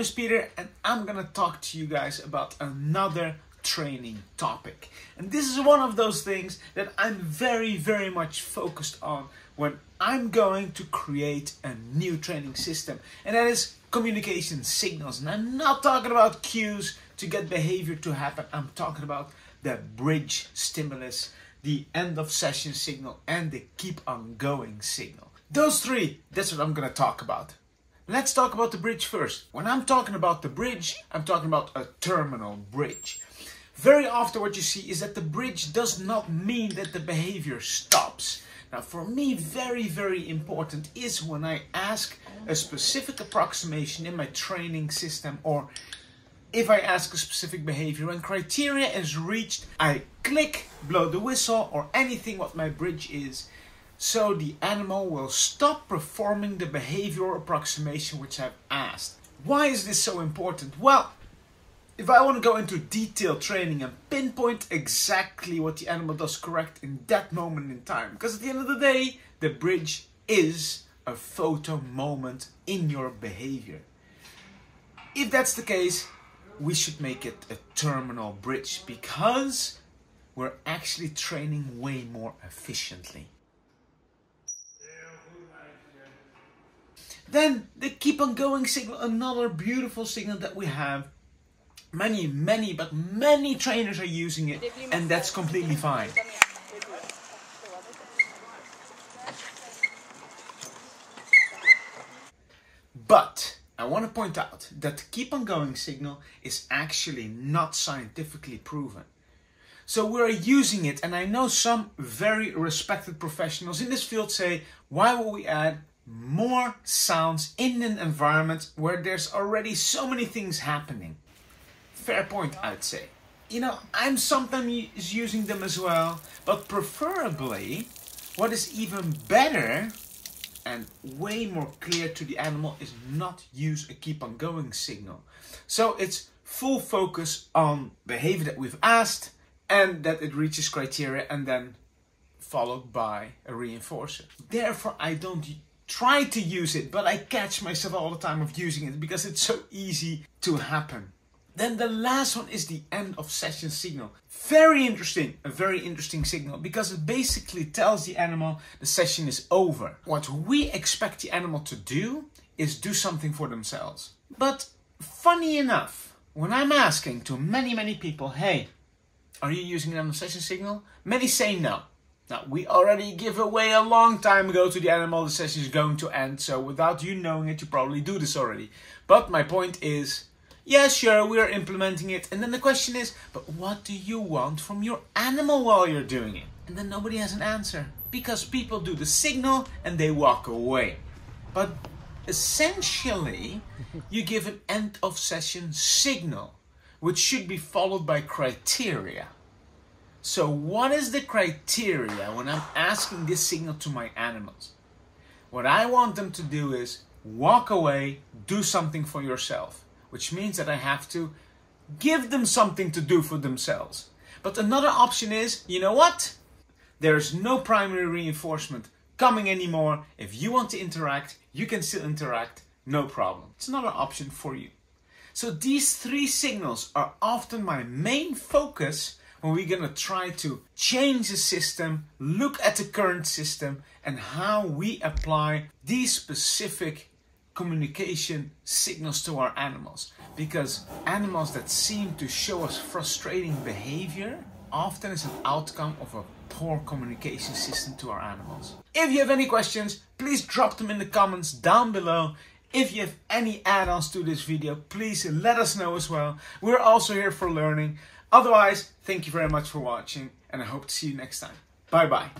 name is Peter and I'm gonna talk to you guys about another training topic. And this is one of those things that I'm very, very much focused on when I'm going to create a new training system. And that is communication signals. And I'm not talking about cues to get behavior to happen. I'm talking about the bridge stimulus, the end of session signal, and the keep on going signal. Those three, that's what I'm gonna talk about. Let's talk about the bridge first. When I'm talking about the bridge, I'm talking about a terminal bridge. Very often what you see is that the bridge does not mean that the behavior stops. Now for me, very, very important is when I ask a specific approximation in my training system or if I ask a specific behavior and criteria is reached, I click, blow the whistle or anything what my bridge is so the animal will stop performing the behavior approximation which I've asked. Why is this so important? Well, if I want to go into detailed training and pinpoint exactly what the animal does correct in that moment in time, because at the end of the day, the bridge is a photo moment in your behavior. If that's the case, we should make it a terminal bridge because we're actually training way more efficiently. Then the keep on going signal, another beautiful signal that we have. Many, many, but many trainers are using it and that's completely fine. But I want to point out that the keep on going signal is actually not scientifically proven. So we're using it and I know some very respected professionals in this field say, why will we add more sounds in an environment where there's already so many things happening. Fair point, I'd say. You know, I'm sometimes using them as well, but preferably, what is even better and way more clear to the animal is not use a keep on going signal. So it's full focus on behavior that we've asked and that it reaches criteria and then followed by a reinforcer. Therefore, I don't try to use it, but I catch myself all the time of using it because it's so easy to happen. Then the last one is the end of session signal. Very interesting, a very interesting signal because it basically tells the animal the session is over. What we expect the animal to do is do something for themselves. But funny enough, when I'm asking to many, many people, hey, are you using an end of session signal? Many say no. Now, we already give away a long time ago to the animal the session is going to end, so without you knowing it, you probably do this already. But my point is, yeah, sure, we are implementing it. And then the question is, but what do you want from your animal while you're doing it? And then nobody has an answer. Because people do the signal and they walk away. But essentially, you give an end of session signal, which should be followed by criteria. So what is the criteria when I'm asking this signal to my animals? What I want them to do is walk away, do something for yourself, which means that I have to give them something to do for themselves. But another option is, you know what? There's no primary reinforcement coming anymore. If you want to interact, you can still interact, no problem. It's another option for you. So these three signals are often my main focus we're going to try to change the system, look at the current system and how we apply these specific communication signals to our animals. Because animals that seem to show us frustrating behavior often is an outcome of a poor communication system to our animals. If you have any questions, please drop them in the comments down below. If you have any add-ons to this video, please let us know as well. We're also here for learning. Otherwise, thank you very much for watching and I hope to see you next time. Bye bye.